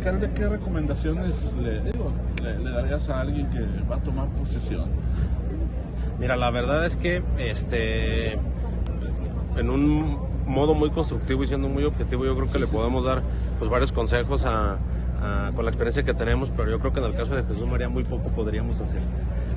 alcalde, ¿qué recomendaciones le, digo, le, le darías a alguien que va a tomar posesión? Mira, la verdad es que este en un modo muy constructivo y siendo muy objetivo, yo creo que le podemos dar pues varios consejos a, a- con la experiencia que tenemos, pero yo creo que en el caso de Jesús María muy poco podríamos hacer.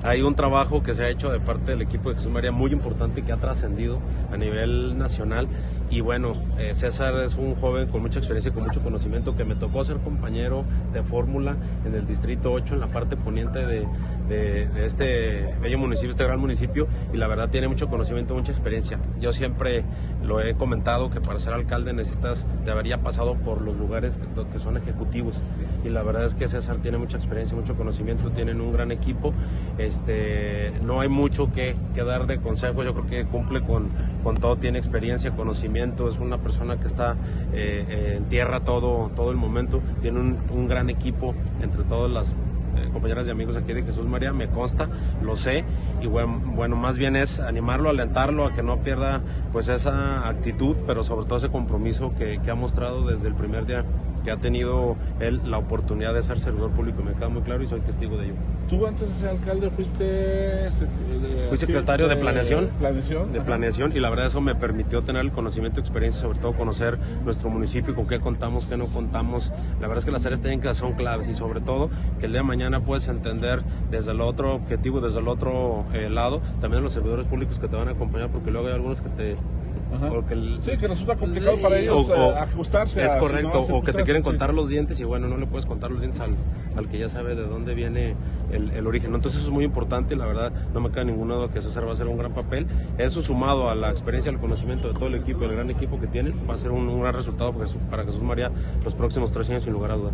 Hay un trabajo que se ha hecho de parte del equipo de Jesús María muy importante que ha trascendido a nivel nacional. Y bueno, eh, César es un joven con mucha experiencia y con mucho conocimiento que me tocó ser compañero de fórmula en el Distrito 8, en la parte poniente de, de- de este bello municipio, este gran municipio, y la verdad tiene mucho conocimiento, mucha experiencia. Yo siempre lo he comentado que para ser alcalde necesitas de haber pasado por los lugares que, que son ejecutivos. Y la verdad es que César tiene mucha experiencia, mucho conocimiento, tienen un gran equipo. Este, no hay mucho que, que dar de consejo, yo creo que cumple con, con todo, tiene experiencia, conocimiento, es una persona que está eh, en tierra todo, todo el momento, tiene un, un gran equipo entre todas las eh, compañeras y amigos aquí de Jesús María, me consta, lo sé, y bueno, más bien es animarlo, alentarlo a que no pierda pues esa actitud, pero sobre todo ese compromiso que ha mostrado desde el primer día que ha tenido él la oportunidad de ser servidor público, me queda muy claro y soy testigo de ello. Tú antes de ser alcalde fuiste... de- Fui secretario de planeación. Planeación. de planeación y la verdad eso me permitió tener el conocimiento y experiencia, sobre todo conocer nuestro municipio, con qué contamos, qué no contamos. La verdad es que las áreas técnicas son claves y sobre todo que el día de mañana puedes entender desde el otro objetivo, desde el otro eh, lado, también los servidores públicos que te van a acompañar, porque luego hay algunos que te... Ajá. porque el- Sí, que resulta complicado para ellos o- o- eh, ajustarse. Es a- si correcto, no o que te quieren sí. contar los dientes y bueno, no le puedes contar los dientes al, al que ya sabe de dónde viene el, el origen. Entonces eso es muy importante y la verdad no me queda ninguna duda que César va a hacer un gran papel. Eso sumado a la experiencia, al conocimiento de todo el equipo, el gran equipo que tienen, va a ser un, un gran resultado para Jesús- para Jesús María los próximos tres años sin lugar a duda.